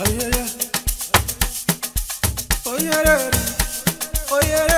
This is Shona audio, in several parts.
Oh oh yeah, yeah, oh yeah.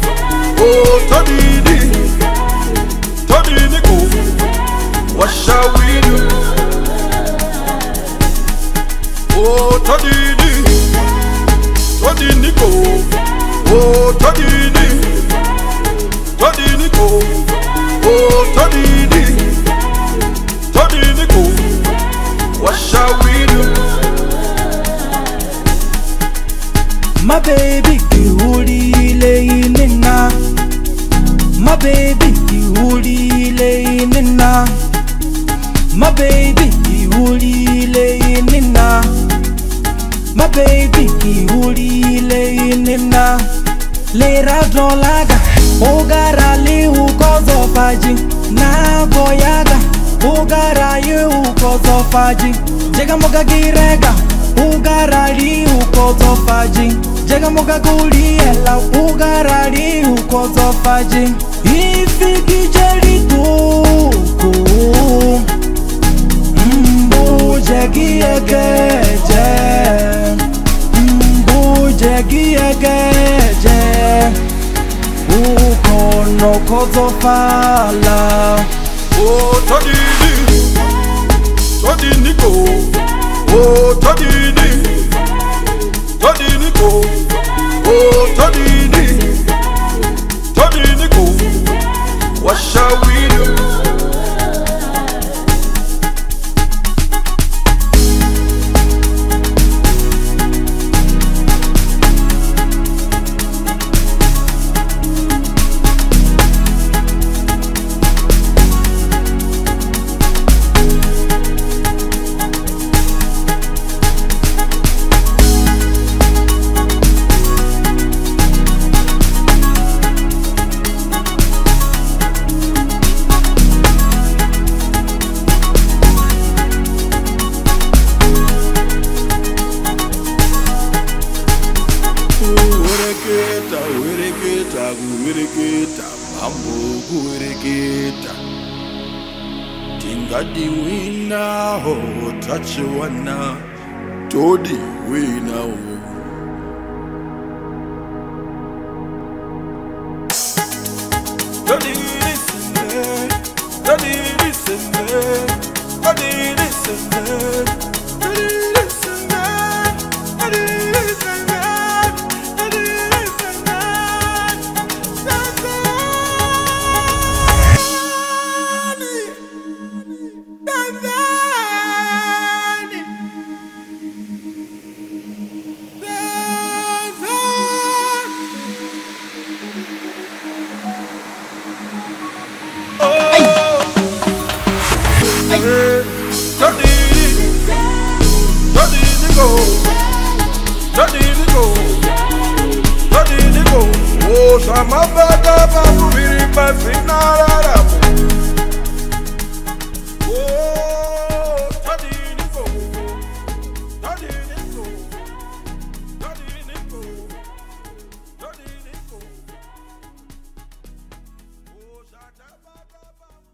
mabebi ihulile inina mabebi ihulile inina mabebi ihulile inina lera dzolaga ugara liukozofaji navoyaga ugara yiukozofaji jegamoga girega ugara liukozofaji Jagamuka kulie la ugarari ukozofaji Ifiki jeri tuku Mbuje giegeje Mbuje giegeje Ukono kozofala Utagi kureketa kureketa kureketa mambo kureketa tingadiwinaho tachiwana todiwinaho zvamabhaka pakuviri pasina rarara